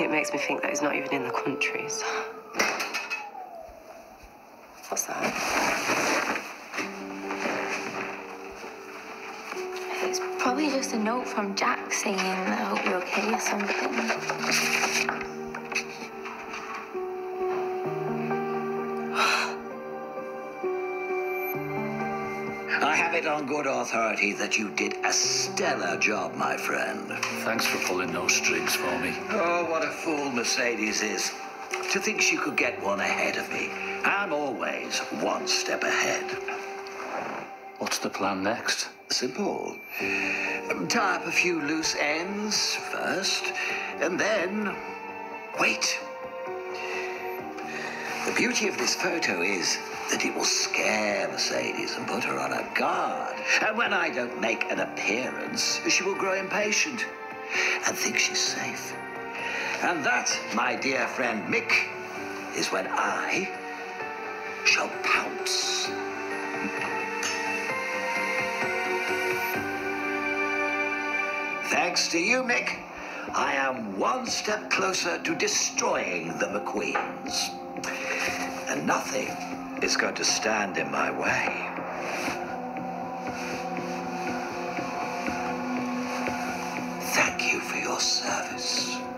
It makes me think that he's not even in the country. So. What's that? It's probably just a note from Jack saying, I hope you're okay or something. I have it on good authority that you did a stellar job, my friend. Thanks for pulling those strings for me. Oh, what a fool Mercedes is. To think she could get one ahead of me. I'm always one step ahead. What's the plan next? Simple. Tie up a few loose ends first, and then wait. The beauty of this photo is that it will scare Mercedes and put her on her guard. And when I don't make an appearance, she will grow impatient and think she's safe. And that, my dear friend Mick, is when I shall pounce. Thanks to you, Mick, I am one step closer to destroying the McQueens. And nothing is going to stand in my way. Thank you for your service.